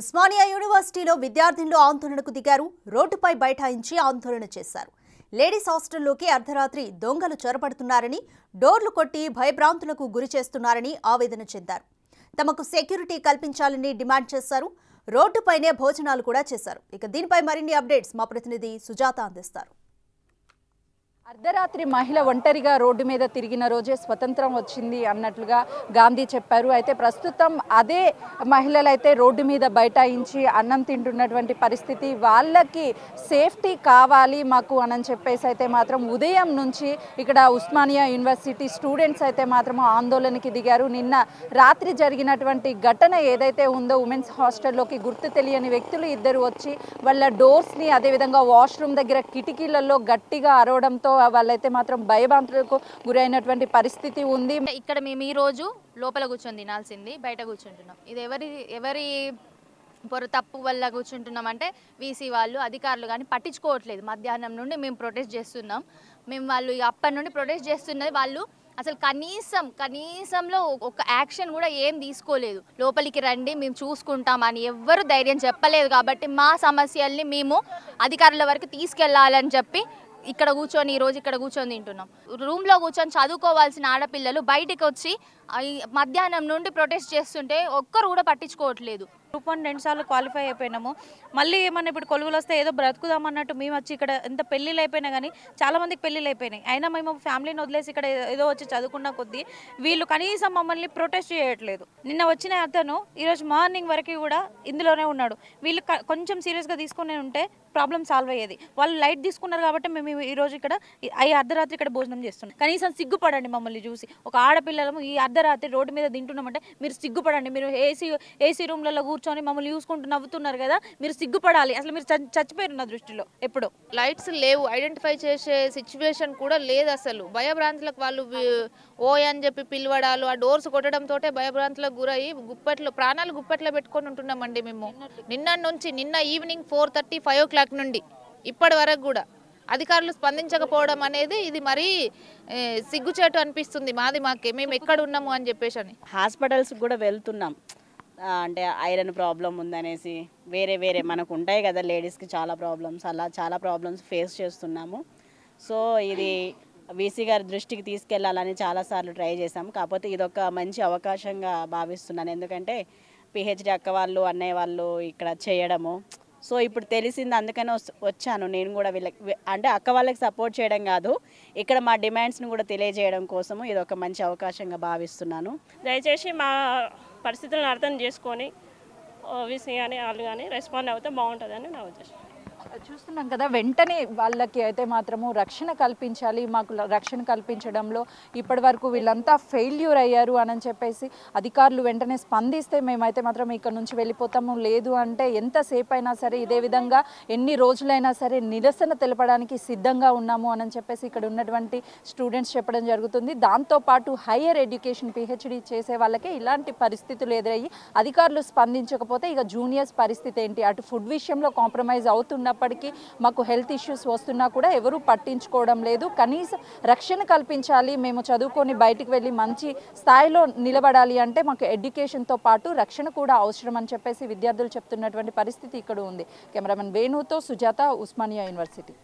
ఉస్మానియా యూనివర్సిటీలో విద్యార్థినులు ఆందోళనకు దిగారు. రోడ్డుపై బైఠాయించి ఆందోళన చేశారు. లేడీస్ హాస్టల్లోకి అర్ధరాత్రి దొంగలు చొరబడుతున్నారని డోర్లు కొట్టి భయభ్రాంతులకు గురి చేస్తున్నారని ఆవేదన చెందారు. తమకు సెక్యూరిటీ కల్పించాలని డిమాండ్ చేశారు. రోడ్డుపైనే భోజనాలు కూడా చేశారు. ఇక దీనిపై మరిన్ని అప్డేట్స్ మా ప్రతినిధి సుజాత అందిస్తారు. అర్ధరాత్రి మహిళ ఒంటరిగా రోడ్డు మీద తిరిగిన రోజే స్వతంత్రం వచ్చింది అన్నట్లుగా గాంధీ చెప్పారు. అయితే ప్రస్తుతం అదే మహిళలైతే రోడ్డు మీద బైఠాయించి అన్నం తింటున్నటువంటి పరిస్థితి. వాళ్ళకి సేఫ్టీ కావాలి మాకు అని చెప్పేసి అయితే మాత్రం ఉదయం నుంచి ఇక్కడ ఉస్మానియా యూనివర్సిటీ స్టూడెంట్స్ అయితే మాత్రం ఆందోళనకి దిగారు. నిన్న రాత్రి జరిగినటువంటి ఘటన ఏదైతే ఉందో ఉమెన్స్ హాస్టల్లోకి గుర్తు తెలియని వ్యక్తులు ఇద్దరు వచ్చి వాళ్ళ డోర్స్ని అదేవిధంగా వాష్రూమ్ దగ్గర కిటికీలలో గట్టిగా అరవడంతో వాళ్ళైతే మాత్రం భయభ్రాంతులకు గురైనటువంటి పరిస్థితి ఉంది. ఇక్కడ మేము ఈ రోజు లోపల కూర్చొని తినాల్సింది బయట కూర్చుంటున్నాం. ఇది ఎవరి ఎవరి పొర తప్పు వల్ల కూర్చుంటున్నాం అంటే వీసీ వాళ్ళు అధికారులు కానీ పట్టించుకోవట్లేదు. మధ్యాహ్నం నుండి మేము ప్రొటెస్ట్ చేస్తున్నాం. మేము వాళ్ళు అప్పటి నుండి ప్రొటెస్ట్ చేస్తున్నది వాళ్ళు అసలు కనీసం కనీసంలో ఒక యాక్షన్ కూడా ఏం తీసుకోలేదు. లోపలికి రండి మేము చూసుకుంటామని ఎవ్వరు ధైర్యం చెప్పలేదు కాబట్టి మా సమస్యల్ని మేము అధికారుల వరకు తీసుకెళ్ళాలని చెప్పి ఇక్కడ కూర్చొని ఈరోజు రోజు ఇక్కడ కూర్చొని తింటున్నాం. రూమ్లో కూర్చొని చదువుకోవాల్సిన ఆడపిల్లలు బయటికి వచ్చి మధ్యాహ్నం నుండి ప్రొటెస్ట్ చేస్తుంటే ఒక్కరు కూడా పట్టించుకోవట్లేదు. గ్రూప్ వన్ రెండు సార్లు క్వాలిఫై అయిపోయినాము. మళ్ళీ ఏమన్నా ఇప్పుడు కొలువులు వస్తే ఏదో బ్రతుకుదాం అన్నట్టు మేము వచ్చి ఇక్కడ ఎంత పెళ్ళిళ్ళు అయిపోయినా కానీ చాలా మందికి పెళ్ళిళ్ళు అయిపోయినాయి. అయినా మేము ఫ్యామిలీని వదిలేసి ఇక్కడ ఏదో వచ్చి చదువుకున్న కొద్దీ వీళ్ళు కనీసం మమ్మల్ని ప్రొటెస్ట్ చేయట్లేదు. నిన్న వచ్చిన అతను ఈరోజు మార్నింగ్ వరకు కూడా ఇందులోనే ఉన్నాడు. వీళ్ళు కొంచెం సీరియస్గా తీసుకునే ఉంటే ప్రాబ్లం సాల్వ్ అయ్యేది. వాళ్ళు లైట్ తీసుకున్నారు కాబట్టి మేము ఈ- రోజు ఇక్కడ ఈ అర్ధరాత్రి ఇక్కడ భోజనం చేస్తున్నాం. కనీసం సిగ్గుపడండి మమ్మల్ని చూసి. ఒక ఆడపిల్లలము ఈ అర్ధరాత్రి రోడ్డు మీద తింటున్నామంటే మీరు సిగ్గుపడండి. మీరు ఏసీ ఏసీ రూమ్లలో కూర్చొని మమ్మల్ని చూసుకుంటూ నవ్వుతున్నారు కదా మీరు సిగ్గుపడాలి. అసలు మీరు చచ్చిపోయారు నా దృష్టిలో ఎప్పుడు. లైట్స్ లేవు ఐడెంటిఫై చేసే సిచ్యువేషన్ కూడా లేదు అసలు. భయభ్రాంతులకు వాళ్ళు ఓయ్ అని చెప్పి పిలవడాలు ఆ డోర్స్ కొట్టడంతో భయభ్రాంతులకు గురయ్యి గుప్పెట్లో ప్రాణాలు గుప్పెట్లో పెట్టుకొని ఉంటున్నామండి మేము. నిన్న నుంచి నిన్న evening four thirty five o'clock నుండి ఇప్పటి వరకు కూడా. అధికారులు స్పందించకపోవడం అనేది ఇది మరీ సిగ్గుచేటు అనిపిస్తుంది మాది మాకే. మేము ఎక్కడ ఉన్నాము అని చెప్పేసి అని. హాస్పిటల్స్ కూడా వెళ్తున్నాం. అంటే ఐరన్ ప్రాబ్లం ఉందనేసి వేరే వేరే మనకు ఉంటాయి కదా లేడీస్కి చాలా ప్రాబ్లమ్స్ అలా చాలా ప్రాబ్లమ్స్ ఫేస్ చేస్తున్నాము. సో ఇది వీసీ గారి దృష్టికి తీసుకెళ్ళాలని చాలాసార్లు ట్రై చేశాము. కాకపోతే ఇది ఒక మంచి అవకాశంగా భావిస్తున్నాను. ఎందుకంటే పిహెచ్డి అక్క వాళ్ళు అన్నయ్య వాళ్ళు ఇక్కడ చేయడము సో ఇప్పుడు తెలిసింది అందుకనే వచ్చాను. నేను కూడా వీళ్ళకి అంటే అక్క వాళ్ళకి సపోర్ట్ చేయడం కాదు. ఇక్కడ మా డిమాండ్స్ని కూడా తెలియజేయడం కోసము ఇది ఒక మంచి అవకాశంగా భావిస్తున్నాను. దయచేసి మా పరిస్థితులను అర్థం చేసుకొని ఓవీసీ కానీ వాళ్ళు కానీ రెస్పాండ్ అవుతే బాగుంటుందని నా ఉద్దేశం. చూస్తున్నాం కదా వెంటనే వాళ్ళకి అయితే మాత్రము రక్షణ కల్పించాలి. మాకు రక్షణ కల్పించడంలో ఇప్పటి వరకు వీళ్ళంతా ఫెయిల్యూర్ అయ్యారు అని చెప్పేసి అధికారులు వెంటనే స్పందిస్తే మేమైతే మాత్రం ఇక్కడ నుంచి వెళ్ళిపోతాము. లేదు అంటే ఎంతసేపు అయినా సరే ఇదే విధంగా ఎన్ని రోజులైనా సరే నిరసన తెలపడానికి సిద్ధంగా ఉన్నాము అని చెప్పేసి ఇక్కడ ఉన్నటువంటి స్టూడెంట్స్ చెప్పడం జరుగుతుంది. దాంతోపాటు హయ్యర్ ఎడ్యుకేషన్ పిహెచ్డి చేసే వాళ్ళకే ఇలాంటి పరిస్థితులు ఎదురయ్యి అధికారులు స్పందించకపోతే ఇక జూనియర్స్ పరిస్థితి ఏంటి? అటు ఫుడ్ విషయంలో కాంప్రమైజ్ ఉన్నప్పటికీ మాకు హెల్త్ ఇష్యూస్ వస్తున్నా కూడా ఎవరూ పట్టించుకోవడం లేదు. కనీసం రక్షణ కల్పించాలి మేము చదువుకొని బయటికి వెళ్ళి మంచి స్థాయిలో నిలబడాలి అంటే మాకు ఎడ్యుకేషన్తో పాటు రక్షణ కూడా అవసరం అని చెప్పేసి విద్యార్థులు చెప్తున్నటువంటి పరిస్థితి ఇక్కడ ఉంది. కెమెరామెన్ వేణుతో సుజాత ఉస్మానియా యూనివర్సిటీ.